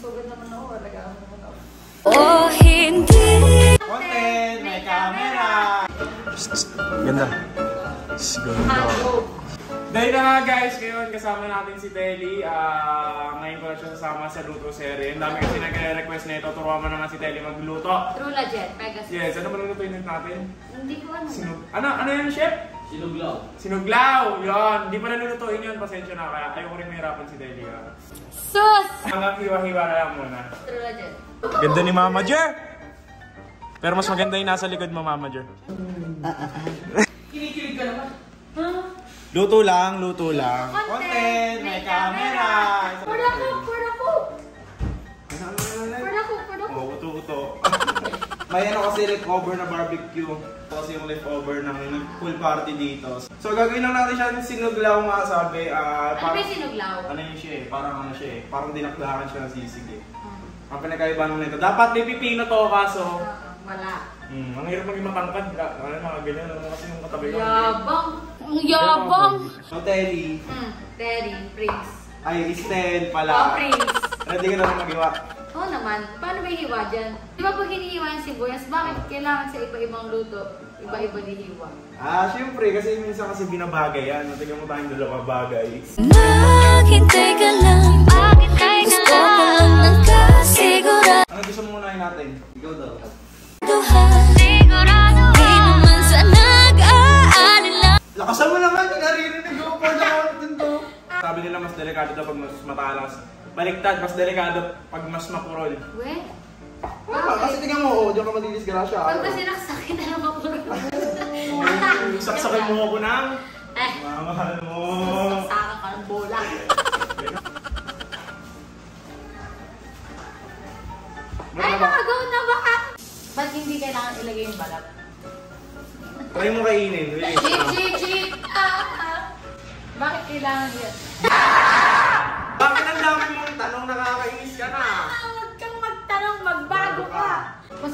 Pinasugat naman ako, alagaan mo naman ako. O hindi Content, may camera! Ganda. Ganda. Dahil na nga guys, ngayon kasama natin si Telly. Ah, ngayon ko na siya sasama sa Luto Serie. Ang dami kasi nagre-request na ito. Turuan mo naman si Telly magluto. True legit, Pegasus. Yes, ano ba lulutuin natin? Hindi ko ano. Sinug... Ano? Ano yun, chef? Sinuglaw. Sinuglaw! Yun! Hindi pa nalulutuin yun. Pasensya na. Kaya ayoko rin mahirapan si ah. Sus! Hanggang hiwa-hiwa na lang muna. True legit. Ganda ni Mama Jer! Pero mas maganda yung nasa likod mo, Mama Jer. Kinikilig ka naman. Luto lang, luto lang. Content, may camera! Pwede ako, pwede ako. Pwede ako, pwede ako. Oh, uto-uto. May ano kasi leftover na barbecue. Kasi yung leftover ng pool party dito. So gagawin lang natin siya ng sinuglaw nga sabi. ah, Ano parang- sinuglaw? Ano yun siya eh, parang ano siya eh, parang dinaklakan siya ng sisig eh. Ang pinagkaiba nung nito. Dapat may pipino to kaso, Ah, Wala. hmm, ang hirap maging matangkad. Ka- Ano mga ganyan, ano kasi yung katabi ko. Yabang. Ang yabang. So Telly, Hmm, Terry, Prince. ay Oh, pala. Prince. Ready ka na magiwa. Oo naman. Paano ba hiwa dyan? Di ba pag hinihiwa yung sibuyas, bakit kailangan sa iba-ibang luto, iba-iba dihiwa? Ah, syempre, kasi minsan kasi binabagay yan. Tingnan mo tayong dalawa bagay. Maghintay ka lang Baliktad, mas delikado pag mas mapurol. We? Ah, kasi tingnan mo, oh, diyan ka madidisgrasya. Pag kasi nakasakit po. Oh, saksakin mo ako ng Eh, mamahal mo. saksakan ka ng bola. Ay, nakagaw na baka! Ba't hindi kailangan ilagay yung balat? Try mo kainin. Wait. Cheat, cheat, cheat! Ah, ah. Bakit kailangan yan? Bakit ang dami mong tanong nakakainis ka na? Ah, huwag kang magtanong, magbago ka!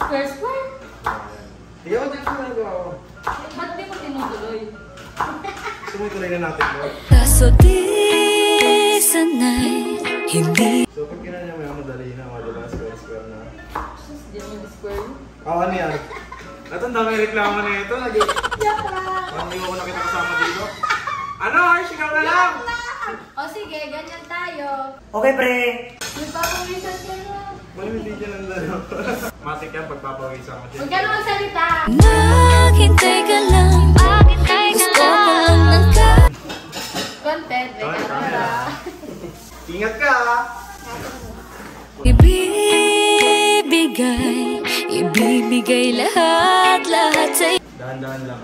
Pa-square square? Ikaw din sa mga gawa ko. Ba't di mo tinutuloy? Gusto mo na natin bro. Kaso di sanay Hindi So pag ginanya mo yung madali na, mga diba, square square na. Sus, di mo square. Oh, ano yan? At ang dami reklamo na ito. Nag- Joke lang! Parang hindi mo ko nakita kasama dito. Ano, Arsh? Ikaw na lang! O sige, ganyan tayo. Okay, pre! Nagpapawisan ka na. May hindi dyan ang laro. Matik yan pagpapawisan ko Huwag dyan. ka na magsalita. Maghintay ka lang Gusto ko lang ng ka Content, may Ay, camera. Ingat ka! Ibibigay Ibibigay lahat-lahat sa'yo Dahan-dahan lang.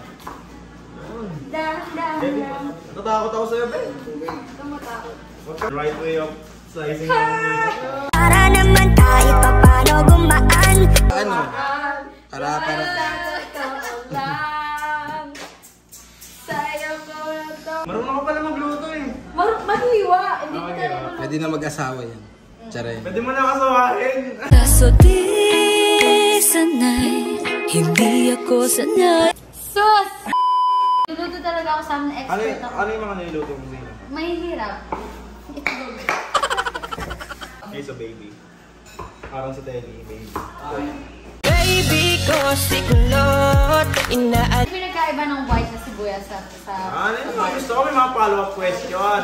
Dahan-dahan lang. Natatakot ako sa'yo, Ben. Kamatakot. Right way of slicing naman kahit papano gumaan Ano? Para, para. Sa'yo ko. Marunong ka pala magluto eh. Mar- maghiwa. Hindi ko Okay, tayo ah. Pwede na mag-asawa yan. Charay. Pwede mo na kasawahin. Kaso di sanay Hindi ako sanay Sus! Luluto talaga ako sa amin, Ano, expert y- ako. ano yung mga niluto mo dito? Mahihirap. Itlog. Okay, so baby. Parang si Telly, baby. Baby ko siklot Inaan Ano yung nagkaiba ng white na sibuyas sa... sa Ano mga gusto ko? May mga follow-up question.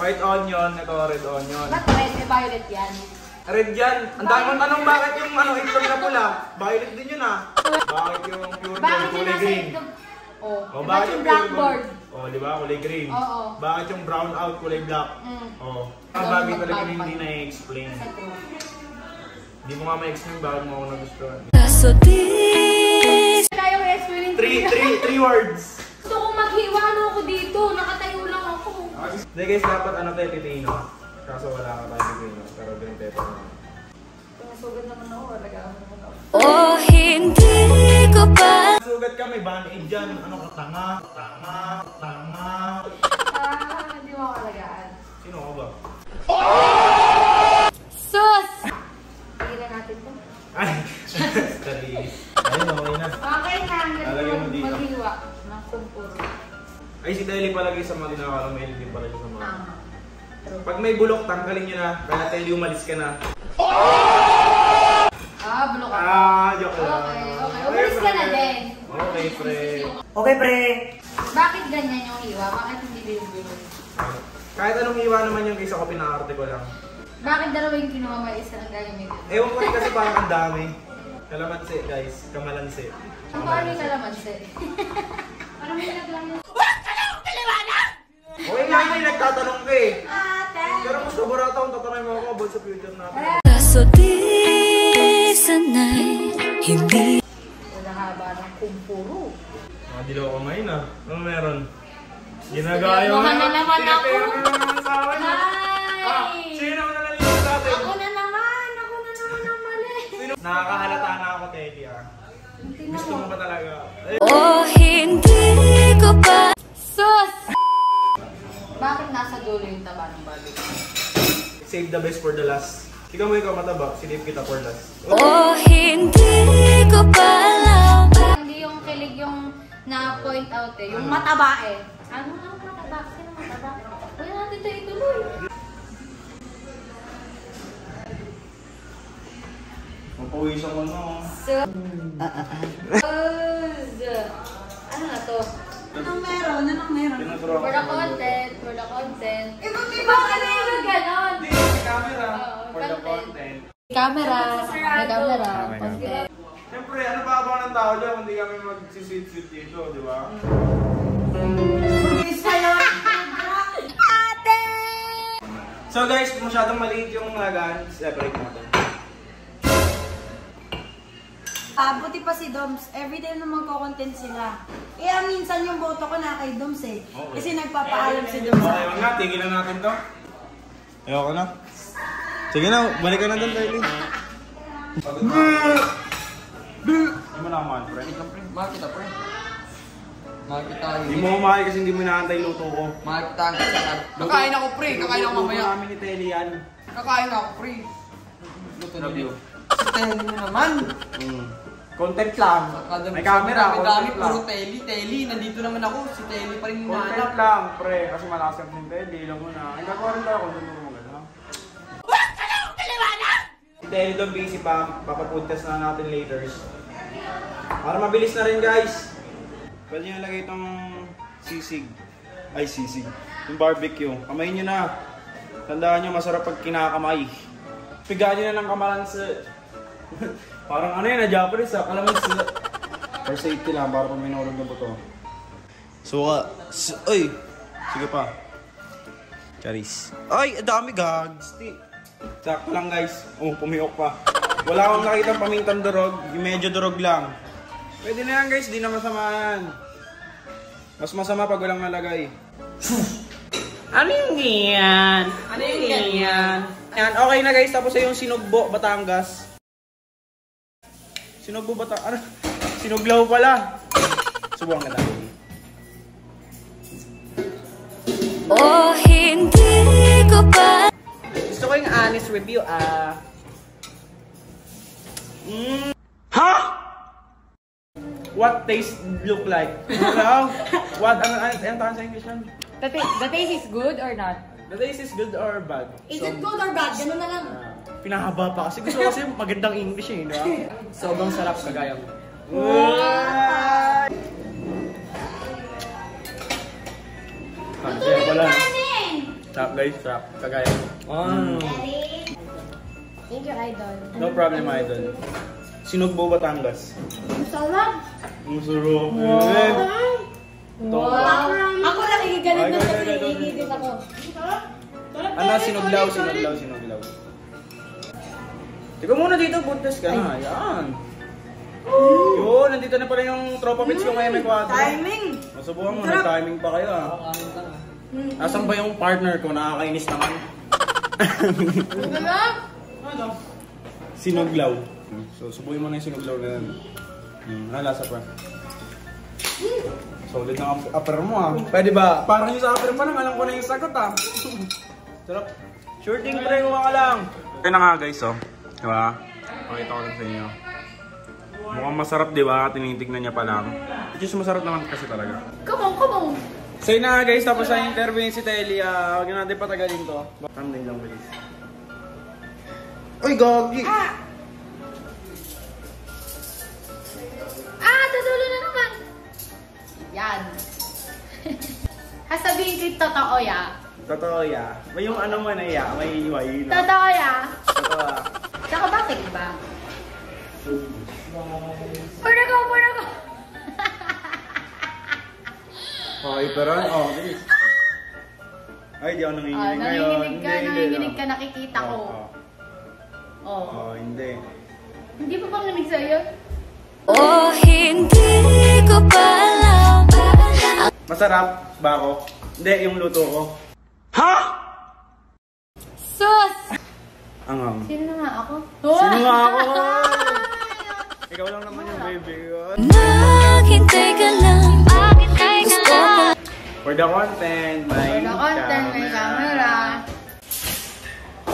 White onion, ito red onion. Ba't red? May violet yan. Red yan. Ang dami mong tanong bakit yung ano, itlog na pula. Violet din yun ah. Bakit yung pure gold kulay green? Oh, Oh, bakit yung blackboard? Oh, di ba? Kulay green. Oo. Bakit yung brown out kulay black? Mm. Oh. Ang bagay talaga hindi na-explain. Sa true. Hindi mo nga ma-explain bakit mo ako nagustuhan. Kaso di Kaya ko i-explain Three, three, three words. Gusto kong maghiwa ano ako dito. Nakatayo lang ako. Hindi guys, dapat ano tayo titino. Kaso wala ka tayo titino. Pero green pepper na. Pinasugat naman ako. Alagaan mo naman ako. O hindi ko pa Sugat ka, may band-aid dyan. Ano ka, tanga, tanga, tanga. Ah, hindi mo ako alagaan. Sino ka ba? Sus! Tignan natin to. Ay, sorry. Ayun, okay na. Okay na. Lalagyan mo Mag- dito. Maghiwa. Ng kumpuro. Ay, si Telly palagi sa mga dinakala, may hindi pala sa mga. Tama. True. Pag may bulok, tanggalin nyo na. Kaya Telly, umalis ka na. Ah, bulo ka. Ah, joke lang. Okay, okay. Umalis ka na din. Okay, pre. Okay, pre. Bakit ganyan yung hiwa? Bakit hindi bilbil? Kahit anong iwan naman yung isa ko pinaarte ko lang. Bakit dalawa yung kinuha mo, isa ang gagamitin? Ewan ko rin kasi parang ang dami. Kalamansi, guys. Kamalansi. Ang paano yung kalamansi? Parang may naglang yun. Okay nga, hindi nagtatanong ka eh. Pero mas kabura taong tatanong mo ako about sa future natin. Kaso di sanay Hindi Wala haba ng kumpuro. Mga dilaw ko ngayon ah. Ano meron? Ginagaya Sinamahan na ako. Na naman sa akin. Ah, Nay! sino ang nalalimutan sa atin? Ako na naman! Ako na naman ang mali! Nakakahalata na ako, Teddy ah. Tingnan Gusto mo. mo ba talaga? Eh, O hindi ko pa Sus! Bakit nasa dulo yung taba ng barbecue? Save the best for the last. Ikaw mo ikaw mataba, sinave kita for last. O hindi ko pa alam Hindi yung kilig yung na-point out eh. Yung mataba eh. Ano nga mataba? Sino mataba? Wala natin ito ituloy. Mapawisan ko na oh. Sus! Ano na to? Anong meron? Anong meron? For the content, for the content. Eh, bakit na yung ganon? Hindi, may camera. For the content. Camera. May camera. may Content. Siyempre, ano pa ba ng tao dyan kung hindi kami mag-sweet-sweet dito, di ba? So guys, masyadong maliit yung lagan, separate natin. Ah, buti pa si Doms. Everyday na magko-content sila. Eh, ang minsan yung boto ko na kay Doms eh. Kasi nagpapaalam si Doms. Okay, wag nga, tigilan natin to. Ayoko na. Sige na, balik ka na doon, Kylie. Hindi mo na kumain, friend. Mahal kita, pre. Mahal kita. Hindi mo kumain kasi hindi mo inaantay luto ko. Mahal kita. Kakain ako, pre. Kakain ako Luto mamaya. namin ni Telly yan. Kakain ako, pre. Luto Love you. Sa tele mo naman. Mm. Content lang. Kada May camera, content lang. puro tele. Tele, nandito naman ako. Si tele pa rin Content hinahanap. lang, pre. Kasi malakas ang sin Telly. Alam mo na. Ang gagawa rin tayo kung doon mo magana. Si Telly doon busy pa. Papapuntas na natin later. Para mabilis na rin, guys. Pwede nyo lagay itong sisig. Ay, sisig. Yung barbecue. Kamayin nyo na. Tandaan nyo, masarap pag kinakamay. Pigaan nyo na ng kamalansi. Parang ano yun, na Japanese ha, kalamansi. For safety lang, para pag may nahulog na buto. Suka. S- Ay! Sige pa. Charis. Ay, ang dami gags. Ti- Sakto lang guys. Oh, pumiyok pa. Wala akong nakitang pamintang durog. Yung medyo durog lang. Pwede na yan guys, di na masamaan. Mas masama pag walang nalagay. ano yung yan? Ano yung yan? Yan, okay na guys. Tapos ay yung Sinugbo, Batangas. Sinugbo, Batangas. Ano? Sinuglaw pala. Subukan ka tayo. O hindi ko pa Gusto ko yung honest review, ah. Mm. Ha? What taste look like? Hello? What? Ano, ano, ano tawag sa English yan? The, the taste is good or not? The taste is good or bad? Is it good or bad? Ganun na lang. Pinahaba pa kasi. Gusto ko kasi magandang English eh, di ba? Sobrang sarap kagaya mo. Wow! Kaya pala. Trap guys, trap. Kagaya mo. Mm. Thank you, Idol. No problem, idol. Sinugbo Batangas. Sarap! Ang sarap. eh. Wow! Ako na ay, kasi ay, ay, ay. nagigit ako. Ano, sinuglaw, sinuglaw, sinuglaw. Teka muna dito, buntes ka na. Yan. Yun, nandito na pala yung tropa bits ko ngayon may kwadro. Timing! Masubukan mo, nag-timing pa kayo ah. Asan ba yung partner ko? Nakakainis naman. Sarap! Sinuglaw. So, subuhin mo na yung sinuglaw na yan. Hmm, ano lasa pa? Solid na upper mo ah. Pwede ba? Parang yung sa upper mo lang, alam ko na yung sagot ah. Sarap. Sure thing pre, kuha ka lang. Ito na nga guys oh. Diba? Pakita ko lang sa inyo. Mukhang masarap diba? Tinitignan niya pa lang. Which is masarap naman kasi talaga. Come on, come on! So yun na guys, tapos na interview si Telly. Uh, huwag na natin patagalin to. Thumbnail lang bilis. Uy, gagi! Ah, tutulo na naman. Yan. Sasabihin ko yung totoo ya. Totoo ya. May yung ano mo na ya, may iway na. Totoo ya. Totoo. Tsaka bakit ba? Pura ko, pura ko. Okay, pero oh, bilis. Ay, di ako nanginginig ngayon. nanginginig ka, Hindi, nanginginig ka, nakikita ko. Oo, Oh. oo. Oo, hindi. Hindi pa bang lamig sa'yo? Oh, hindi ko pa alam Masarap ba ako? Hindi, yung luto ko. Sus! Anghang. Sino na nga ako? Sino nga ako? Ikaw lang naman yung baby ko. Naghintay ka lang Gusto ko For the content, may For the content, may camera.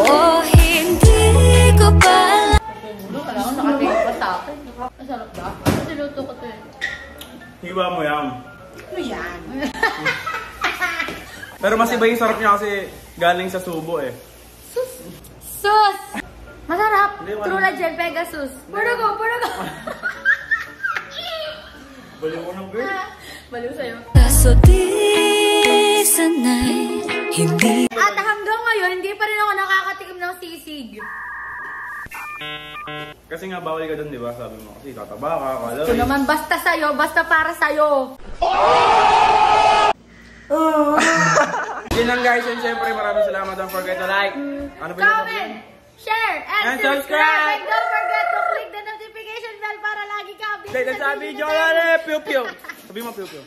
Oh, hindi ko pa alam Ano, alam ko, nakatingin pa sa akin. Masarap ba? Kasi luto ko to eh. Hiwa mo yan. Ano yan? Pero mas iba yung sarap niya kasi galing sa subo eh. Sus! Masarap! True Legend Pegasus. Puro ko, puro ko. Baliw ko ng girl. Baliw sa'yo. Kaso di sanay Hindi At hanggang ngayon, hindi pa rin ako nakakatikim ng sisig. Kasi nga bawal ka dun, di ba? Sabi mo kasi tataba ka, kala. Ito naman, basta sa'yo, basta para sa'yo. Yun lang guys, and syempre maraming salamat. Don't forget to like. Ano ba Comment, share, and, And subscribe. subscribe. And don't forget to click the notification bell para lagi ka updated Dahil sa video, video natin. Piu piu. Sabi mo piu piu.